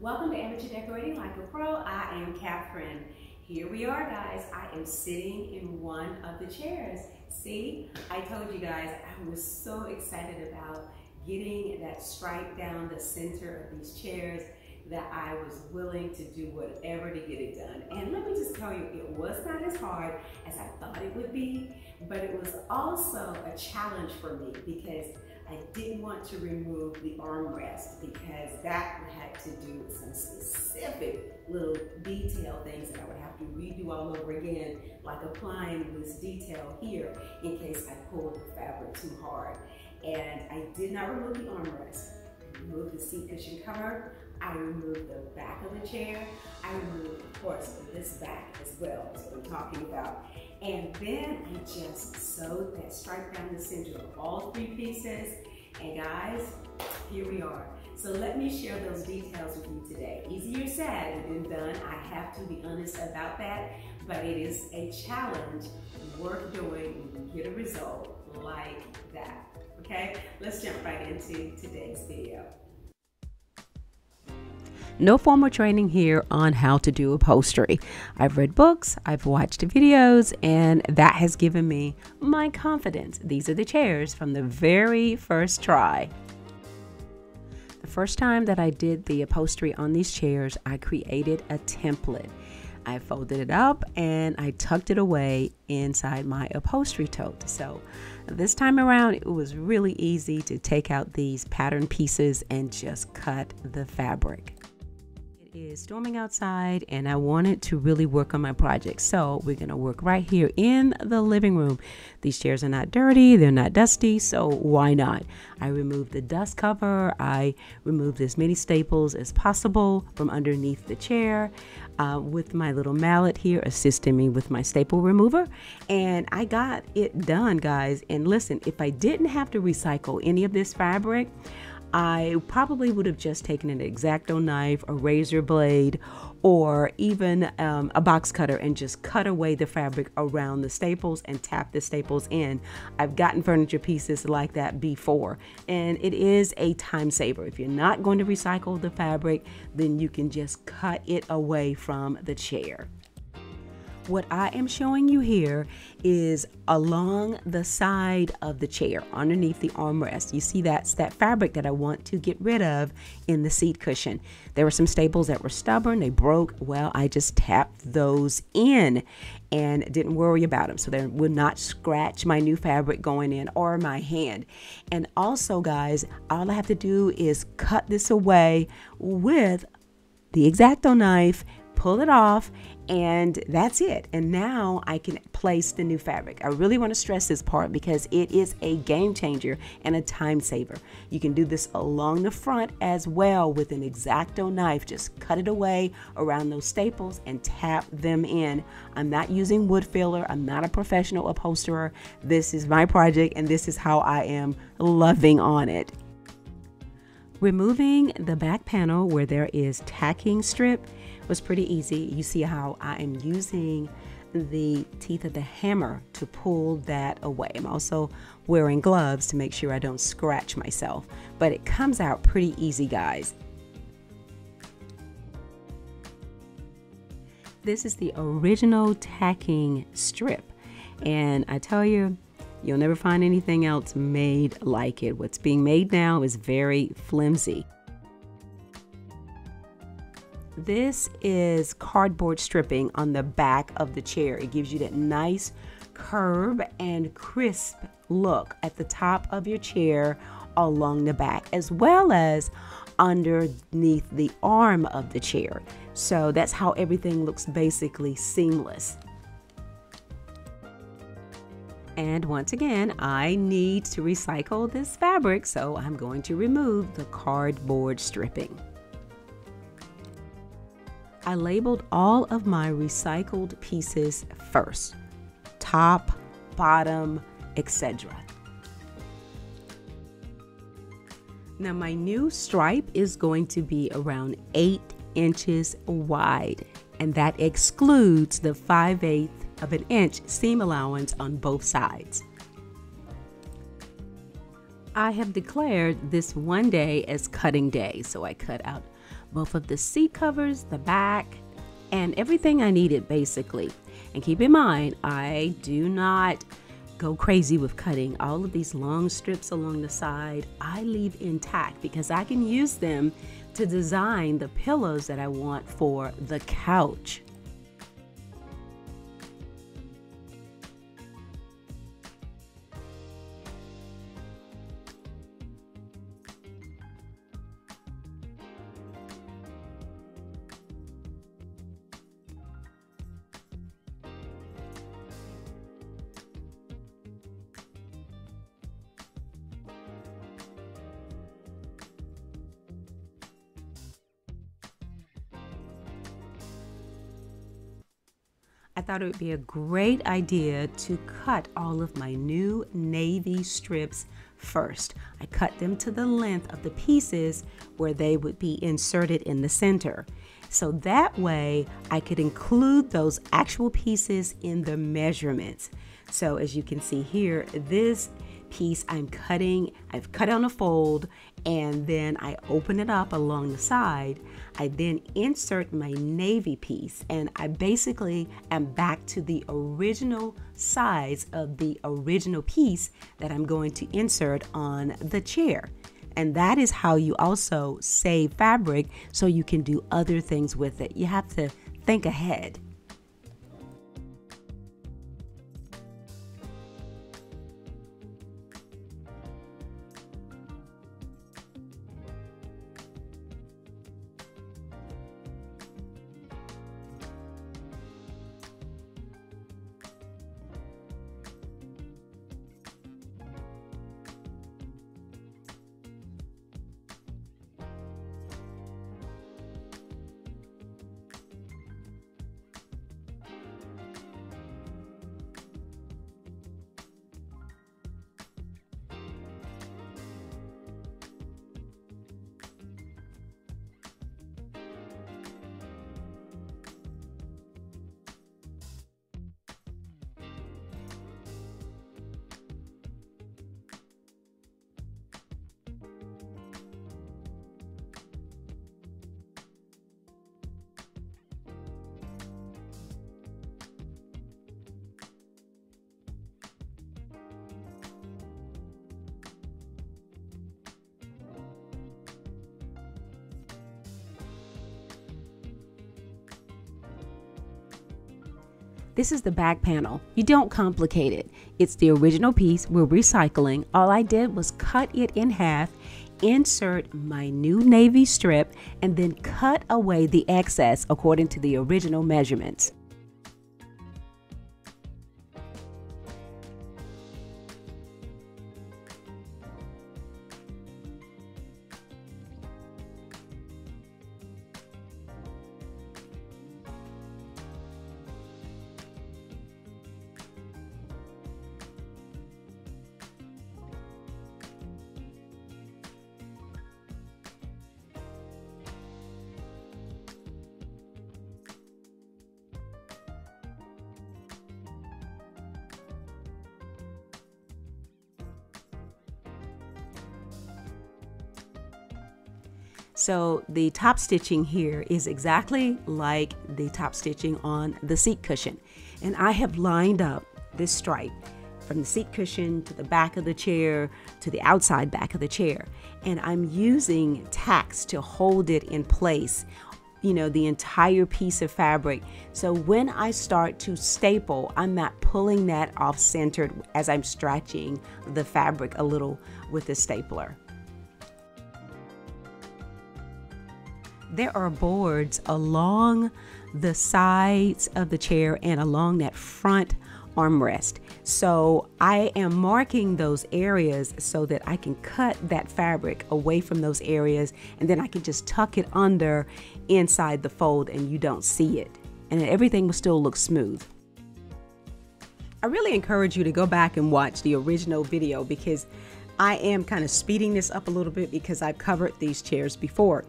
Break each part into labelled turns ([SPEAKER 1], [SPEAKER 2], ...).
[SPEAKER 1] Welcome to Amateur Decorating Like a Pro. I am Catherine. Here we are, guys. I am sitting in one of the chairs. See, I told you guys I was so excited about getting that stripe down the center of these chairs that I was willing to do whatever to get it done. And let me just tell you, it was not as hard as I thought it would be, but it was also a challenge for me because I didn't want to remove the armrest because that had to do with some specific little detail things that I would have to redo all over again, like applying this detail here in case I pulled the fabric too hard. And I did not remove the armrest. I removed the seat cushion cover. I removed the back of the chair. I removed, of course, this back as well, what I'm talking about. And then I just sewed that stripe down the center of all three pieces. And guys, here we are. So let me share those details with you today. Easier said than done. I have to be honest about that, but it is a challenge worth doing when you get a result like that. Okay, let's jump right into today's video.
[SPEAKER 2] No formal training here on how to do upholstery. I've read books, I've watched videos, and that has given me my confidence. These are the chairs from the very first try. The first time that I did the upholstery on these chairs, I created a template. I folded it up and I tucked it away inside my upholstery tote. So this time around, it was really easy to take out these pattern pieces and just cut the fabric is storming outside and I wanted to really work on my project. So we're going to work right here in the living room. These chairs are not dirty, they're not dusty, so why not? I removed the dust cover. I removed as many staples as possible from underneath the chair uh, with my little mallet here assisting me with my staple remover. And I got it done, guys. And listen, if I didn't have to recycle any of this fabric, I probably would have just taken an X-Acto knife, a razor blade, or even um, a box cutter and just cut away the fabric around the staples and tap the staples in. I've gotten furniture pieces like that before, and it is a time saver. If you're not going to recycle the fabric, then you can just cut it away from the chair. What I am showing you here is along the side of the chair, underneath the armrest. You see that's that fabric that I want to get rid of in the seat cushion. There were some staples that were stubborn, they broke. Well, I just tapped those in and didn't worry about them so they would not scratch my new fabric going in or my hand. And also, guys, all I have to do is cut this away with the X-Acto knife pull it off, and that's it. And now I can place the new fabric. I really want to stress this part because it is a game changer and a time saver. You can do this along the front as well with an X-Acto knife. Just cut it away around those staples and tap them in. I'm not using wood filler. I'm not a professional upholsterer. This is my project and this is how I am loving on it. Removing the back panel where there is tacking strip was pretty easy. You see how I am using the teeth of the hammer to pull that away. I'm also wearing gloves to make sure I don't scratch myself, but it comes out pretty easy, guys. This is the original tacking strip, and I tell you, you'll never find anything else made like it. What's being made now is very flimsy. This is cardboard stripping on the back of the chair. It gives you that nice curve and crisp look at the top of your chair along the back, as well as underneath the arm of the chair. So that's how everything looks basically seamless. And once again, I need to recycle this fabric, so I'm going to remove the cardboard stripping. I labeled all of my recycled pieces first top, bottom, etc. Now, my new stripe is going to be around 8 inches wide, and that excludes the 5 8 of an inch seam allowance on both sides. I have declared this one day as cutting day. So I cut out both of the seat covers, the back, and everything I needed basically. And keep in mind, I do not go crazy with cutting all of these long strips along the side. I leave intact because I can use them to design the pillows that I want for the couch. I thought it would be a great idea to cut all of my new navy strips first. I cut them to the length of the pieces where they would be inserted in the center. So that way I could include those actual pieces in the measurements. So as you can see here, this piece I'm cutting, I've cut on a fold and then I open it up along the side. I then insert my navy piece and I basically am back to the original size of the original piece that I'm going to insert on the chair. And that is how you also save fabric so you can do other things with it. You have to think ahead. This is the back panel. You don't complicate it. It's the original piece. We're recycling. All I did was cut it in half, insert my new navy strip, and then cut away the excess according to the original measurements. So the top stitching here is exactly like the top stitching on the seat cushion. And I have lined up this stripe from the seat cushion to the back of the chair to the outside back of the chair. And I'm using tacks to hold it in place you know, the entire piece of fabric. So when I start to staple, I'm not pulling that off centered as I'm stretching the fabric a little with the stapler. There are boards along the sides of the chair and along that front armrest. So I am marking those areas so that I can cut that fabric away from those areas and then I can just tuck it under inside the fold and you don't see it. And everything will still look smooth. I really encourage you to go back and watch the original video because I am kind of speeding this up a little bit because I've covered these chairs before.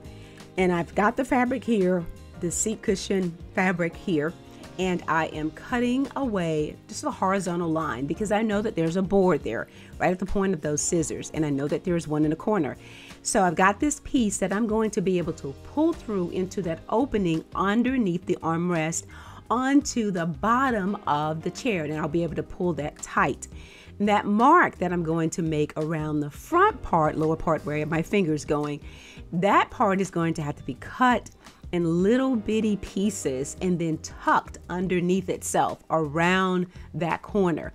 [SPEAKER 2] And I've got the fabric here, the seat cushion fabric here, and I am cutting away just a horizontal line because I know that there's a board there right at the point of those scissors and I know that there's one in the corner. So I've got this piece that I'm going to be able to pull through into that opening underneath the armrest onto the bottom of the chair and I'll be able to pull that tight. That mark that I'm going to make around the front part, lower part where my finger's going, that part is going to have to be cut in little bitty pieces and then tucked underneath itself around that corner.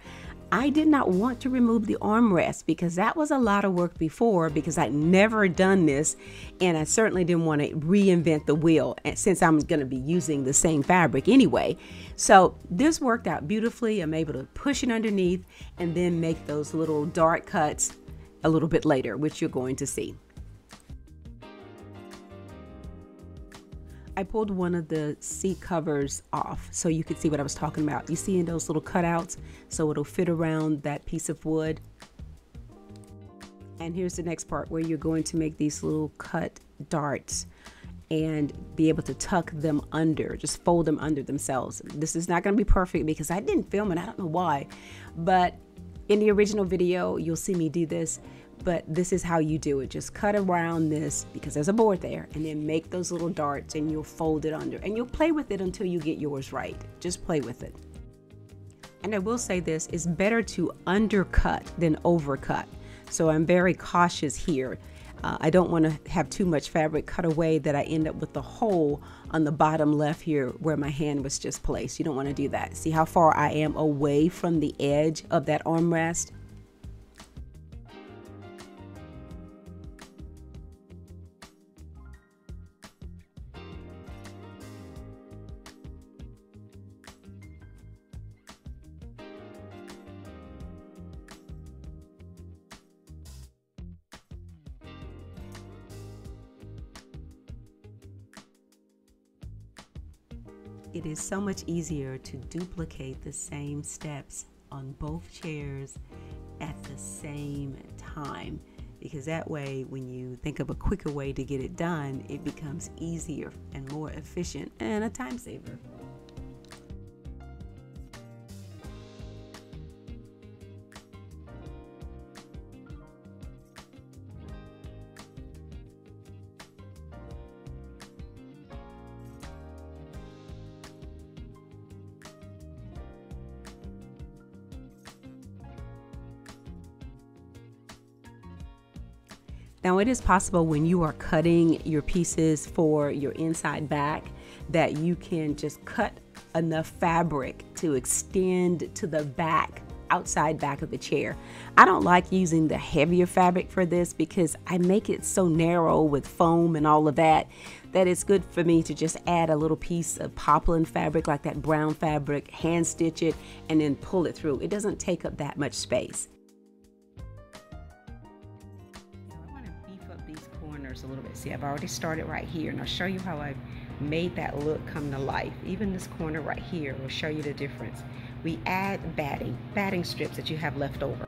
[SPEAKER 2] I did not want to remove the armrest because that was a lot of work before because I'd never done this and I certainly didn't want to reinvent the wheel eh, since I'm going to be using the same fabric anyway. So this worked out beautifully. I'm able to push it underneath and then make those little dart cuts a little bit later, which you're going to see. I pulled one of the seat covers off so you could see what I was talking about. You see in those little cutouts so it'll fit around that piece of wood. And here's the next part where you're going to make these little cut darts and be able to tuck them under, just fold them under themselves. This is not going to be perfect because I didn't film it. I don't know why. But in the original video, you'll see me do this but this is how you do it. Just cut around this because there's a board there and then make those little darts and you'll fold it under and you'll play with it until you get yours right. Just play with it. And I will say this, it's better to undercut than overcut. So I'm very cautious here. Uh, I don't want to have too much fabric cut away that I end up with the hole on the bottom left here where my hand was just placed. You don't want to do that. See how far I am away from the edge of that armrest? Easier to duplicate the same steps on both chairs at the same time because that way when you think of a quicker way to get it done it becomes easier and more efficient and a time saver. It is possible when you are cutting your pieces for your inside back that you can just cut enough fabric to extend to the back outside back of the chair. I don't like using the heavier fabric for this because I make it so narrow with foam and all of that that it's good for me to just add a little piece of poplin fabric like that brown fabric, hand stitch it, and then pull it through. It doesn't take up that much space. See, I've already started right here, and I'll show you how I've made that look come to life. Even this corner right here will show you the difference. We add batting, batting strips that you have left over.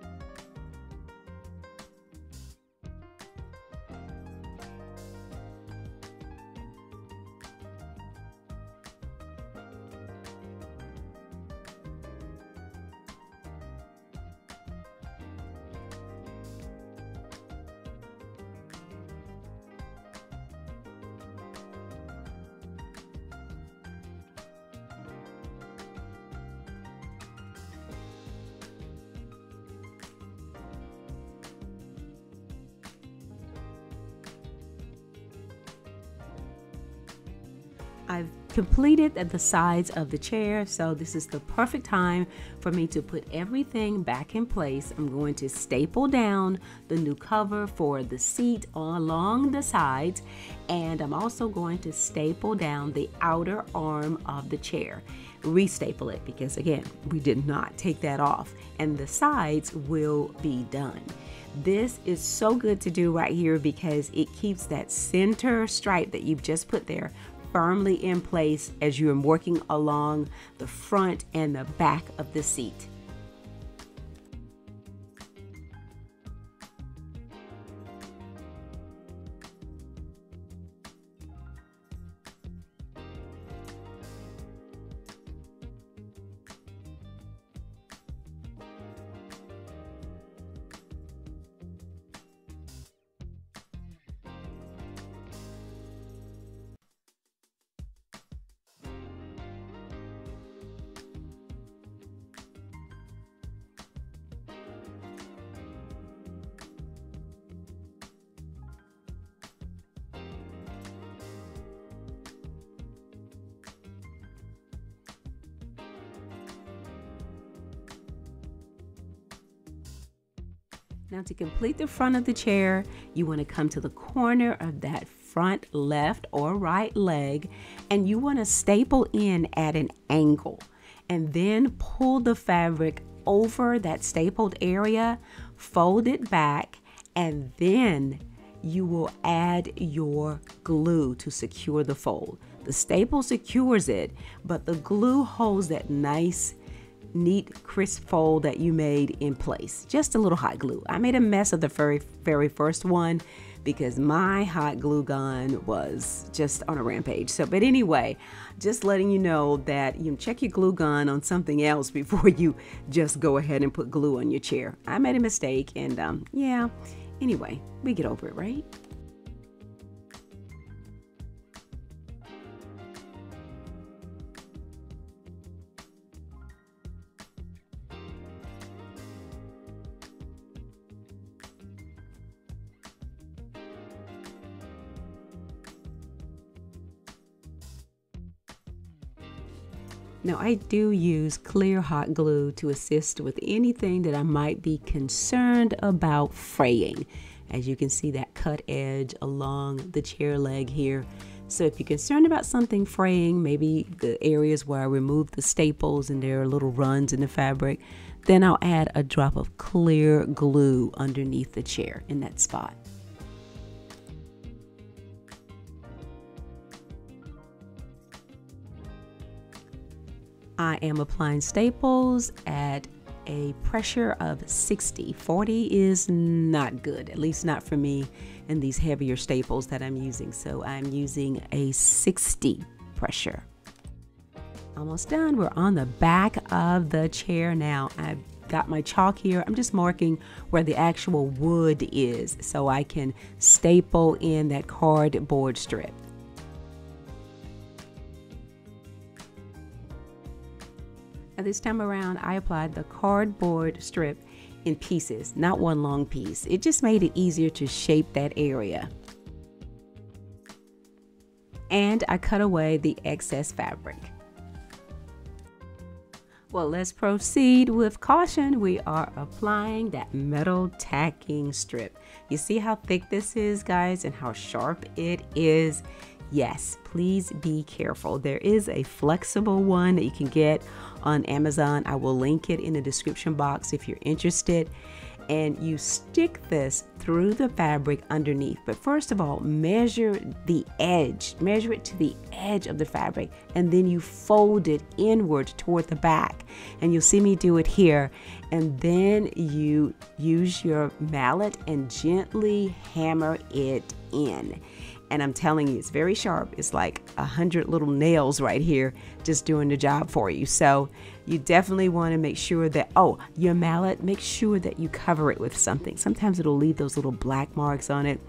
[SPEAKER 2] I've completed the sides of the chair so this is the perfect time for me to put everything back in place. I'm going to staple down the new cover for the seat along the sides and I'm also going to staple down the outer arm of the chair. Restaple it because again we did not take that off and the sides will be done. This is so good to do right here because it keeps that center stripe that you've just put there firmly in place as you are working along the front and the back of the seat. Now to complete the front of the chair, you want to come to the corner of that front left or right leg and you want to staple in at an angle and then pull the fabric over that stapled area, fold it back, and then you will add your glue to secure the fold. The staple secures it, but the glue holds that nice neat crisp fold that you made in place. Just a little hot glue. I made a mess of the very, very first one because my hot glue gun was just on a rampage. So, but anyway, just letting you know that you check your glue gun on something else before you just go ahead and put glue on your chair. I made a mistake and um, yeah, anyway, we get over it, right? Now I do use clear hot glue to assist with anything that I might be concerned about fraying. As you can see that cut edge along the chair leg here. So if you're concerned about something fraying, maybe the areas where I removed the staples and there are little runs in the fabric, then I'll add a drop of clear glue underneath the chair in that spot. I am applying staples at a pressure of 60. 40 is not good, at least not for me and these heavier staples that I'm using. So I'm using a 60 pressure. Almost done. We're on the back of the chair now. I've got my chalk here. I'm just marking where the actual wood is so I can staple in that cardboard strip. This time around, I applied the cardboard strip in pieces, not one long piece. It just made it easier to shape that area. And I cut away the excess fabric. Well, let's proceed with caution. We are applying that metal tacking strip. You see how thick this is, guys, and how sharp it is? Yes, please be careful. There is a flexible one that you can get on Amazon. I will link it in the description box if you're interested. And you stick this through the fabric underneath. But first of all, measure the edge, measure it to the edge of the fabric, and then you fold it inward toward the back. And you'll see me do it here. And then you use your mallet and gently hammer it in. And I'm telling you, it's very sharp. It's like a hundred little nails right here just doing the job for you. So you definitely want to make sure that, oh, your mallet, make sure that you cover it with something. Sometimes it'll leave those little black marks on it.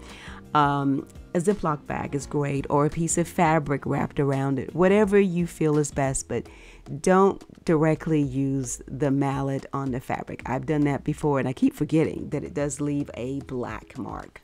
[SPEAKER 2] Um, a Ziploc bag is great, or a piece of fabric wrapped around it, whatever you feel is best, but don't directly use the mallet on the fabric. I've done that before and I keep forgetting that it does leave a black mark.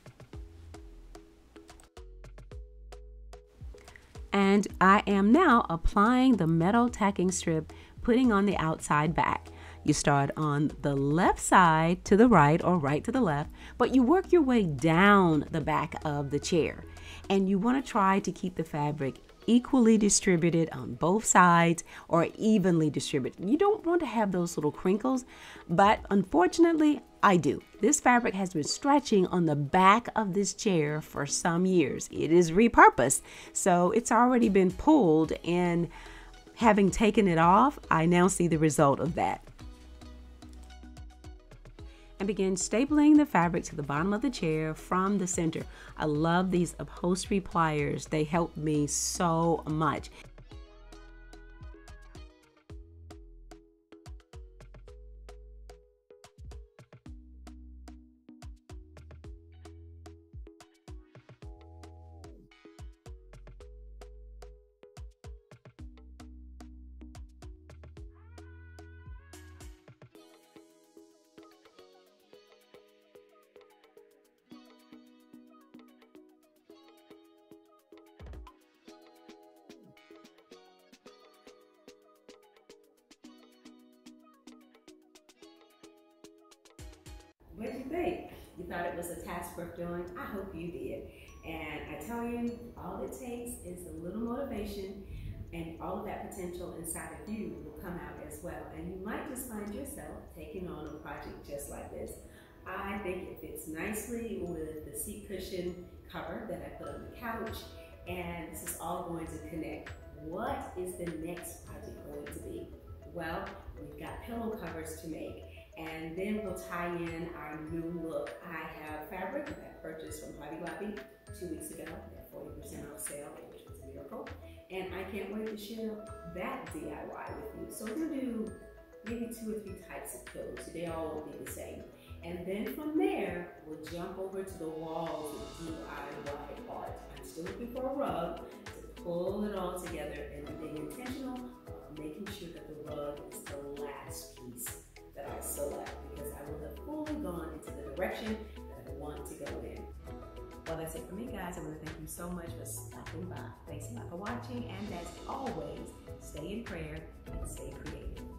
[SPEAKER 2] And I am now applying the metal tacking strip, putting on the outside back. You start on the left side to the right or right to the left, but you work your way down the back of the chair. And you want to try to keep the fabric equally distributed on both sides or evenly distributed. You don't want to have those little crinkles, but unfortunately, I do. This fabric has been stretching on the back of this chair for some years. It is repurposed, so it's already been pulled and having taken it off, I now see the result of that and begin stapling the fabric to the bottom of the chair from the center. I love these upholstery pliers. They help me so much.
[SPEAKER 1] You thought it was a task worth doing? I hope you did. And I tell you, all it takes is a little motivation and all of that potential inside of you will come out as well. And you might just find yourself taking on a project just like this. I think it fits nicely with the seat cushion cover that I put on the couch. And this is all going to connect. What is the next project going to be? Well, we've got pillow covers to make. And then we'll tie in our new look. I have fabric that I purchased from Hobby Lobby two weeks ago at 40% off sale, which was a miracle. And I can't wait to share that DIY with you. So we're gonna do maybe two or three types of pillows. They all won't be the same. And then from there, we'll jump over to the walls of DIY art. I'm still looking for a rug to pull it all together and being intentional making sure that the rug is the last piece that I select because I will have fully gone into the direction that I want to go in. Well, that's it for me, guys. I want to thank you so much for stopping by. Thanks a lot for watching, and as always, stay in prayer and stay creative.